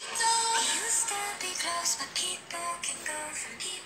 most is people can go from people